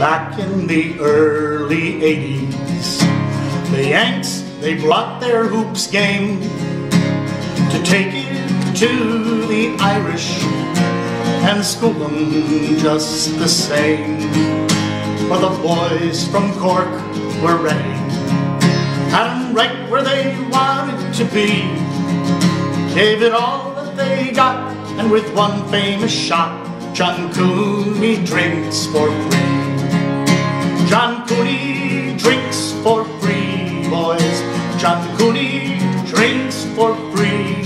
back in the early 80s. The Yanks, they brought their hoops game to take it to the Irish and school them just the same. But the boys from Cork were ready and right where they wanted to be. Gave it all that they got, and with one famous shot, John Cooney drinks for free. John Cooney drinks for free, boys. John Cooney drinks for free.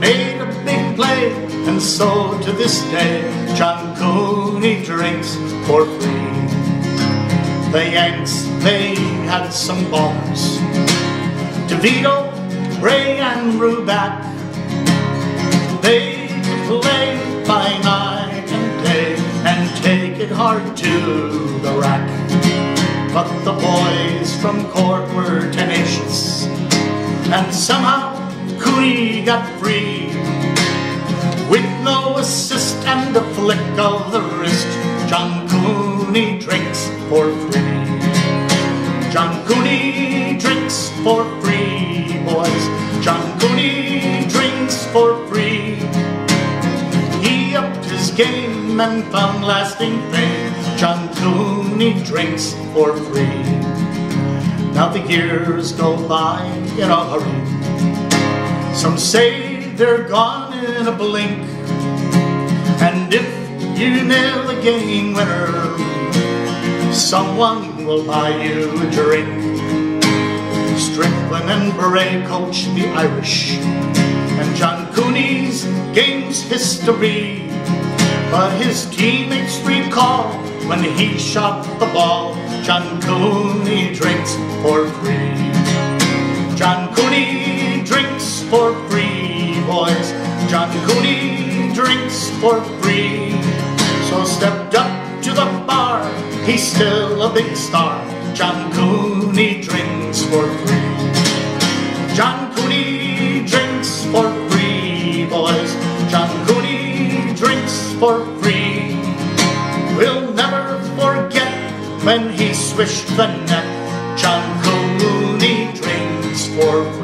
Made a big play, and so to this day, John Cooney drinks for free. The Yanks, they had some ballers. DeVito, Ray, and Ruback. They hard to the rack. But the boys from Cork were tenacious, and somehow Cooney got free. With no assist and a flick of the wrist, John Cooney drinks for free. John Cooney drinks for free, boys. John Cooney drinks for free. He upped his game and found lasting fame. John Cooney drinks for free. Now the years go by in a hurry. Some say they're gone in a blink. And if you nail the game winner, someone will buy you a drink. Strickland and Beret coach the Irish, and John Cooney's game's history. But his teammates recall when he shot the ball, John Cooney drinks for free. John Cooney drinks for free, boys. John Cooney drinks for free. So stepped up to the bar, he's still a big star. John Cooney drinks for free. John Cooney drinks for free, boys. John Cooney for free. We'll never forget when he swished the net. John Cooney drinks for free.